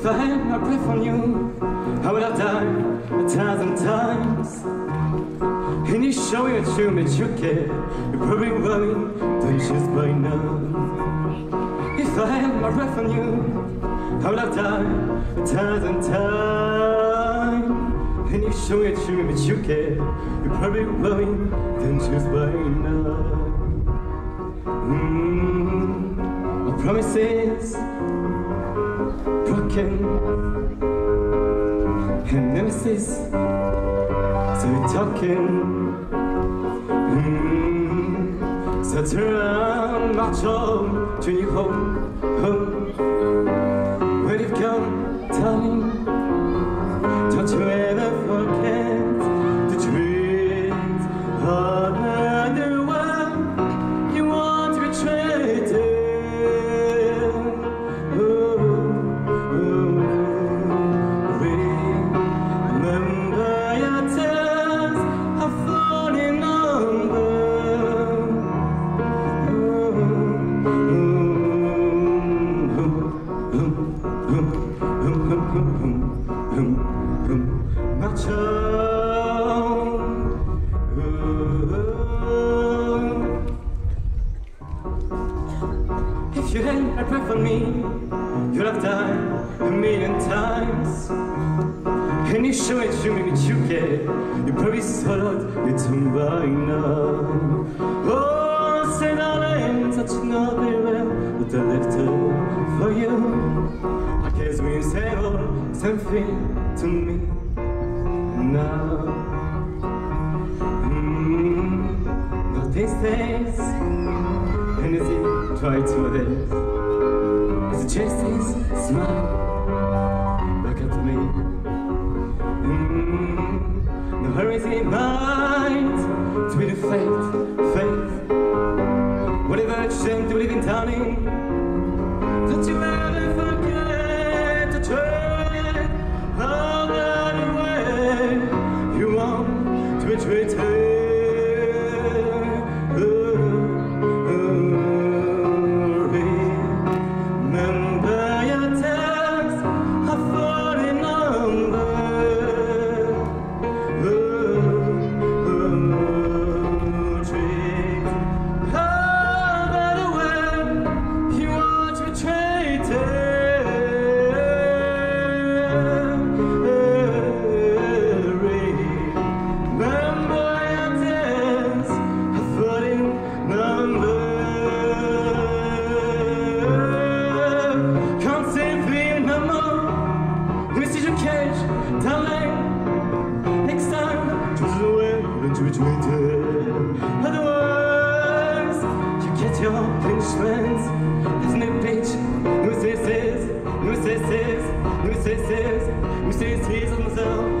If I had my breath on you, I would have died a thousand times. And you show me a true me, you care. You're probably worried, don't just by now. If I had my breath on you, I would have died a thousand times. And you show me a true me, you care. You're probably worried, don't just by now. Mm, my promises broken. And nemesis so we're talking. Mm, so turn around march on to your home home. Where you've come darling if you had breath on me, you'd have died a million times. And you show it to me you care, you probably swallowed your tongue by now. Oh, say darling, such not very well, but I left for you. I guess we say all something to me. Now. Mm, not these days anything try to this It's just his smile Look at me. Mm, No hurries in mind Twitter. Otherwise, you get your punishments. There's no bitch, no sis, no sis, no sis, no sis, no